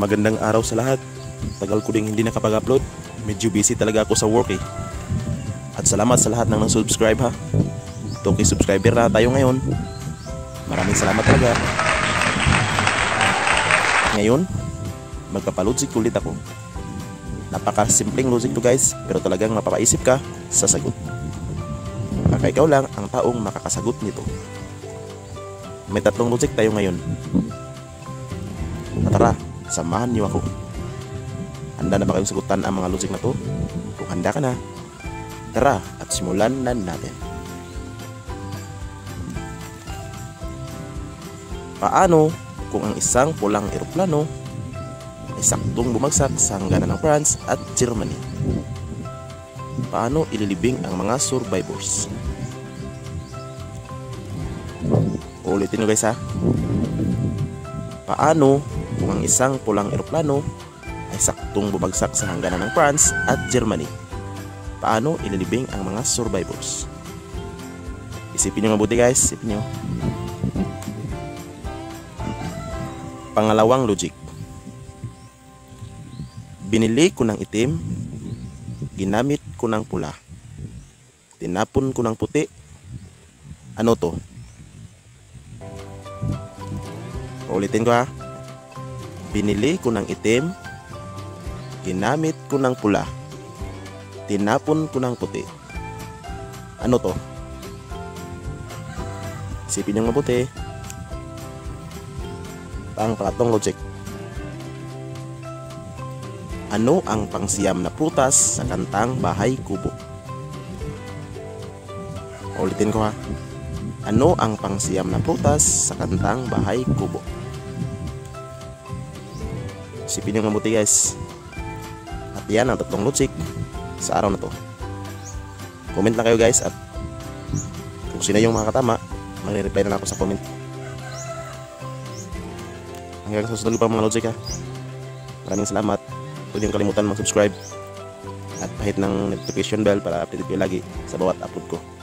Magandang araw sa lahat. Tagal ko ding hindi nakapag-upload. Medyo busy talaga ako sa work eh. At salamat sa lahat ng nang-subscribe ha. 2k subscriber na tayo ngayon. Maraming salamat talaga. Ngayon, magpapalogic ulit ako. Napaka-simpleng logic to guys, pero talagang mapapaisip ka sa sagot. Baka ikaw lang ang taong makakasagot nito. May tatlong logic tayo ngayon. Tara, samahan niyo ako. Handa na ba kayong sagutan ang mga logic na to? Kung handa ka na, tara at simulan na natin. Paano kung ang isang pulang eroplano ay saktong bumagsak sa hangganan ng France at Germany? Paano ililibing ang mga survivors? Ulitin nyo guys ha. Paano ang isang pulang eroplano ay saktong bumagsak sa hangganan ng France at Germany? Paano ililibing ang mga survivors? Isipin nyo mabuti guys, isipin nyo. Pangalawang logic. Binili ko ng itim, ginamit ko ng pula. Tinapon ko ng puti. Ano to? Ulitin ko ha. Binili ko ng itim, ginamit ko ng pula. Tinapon ko ng puti. Ano to? Isipin nyo mabuti. Pang platong logic. Ano ang pangsiyam na prutas sa kantang Bahay Kubo? Ulitin ko ha. Ano ang pangsiyam na prutas sa kantang Bahay Kubo? Isipin nyo mabuti guys. At yan ang tatlong logic sa araw na to. Comment lang kayo guys at kung sino yung makakatama, magre-reply na ako sa comment. Hanggang sa susunod pa mga logic ha. Maraming salamat. Huwag niyong kalimutan mag-subscribe at pahit ng notification bell para updated kayo lagi sa bawat upload ko.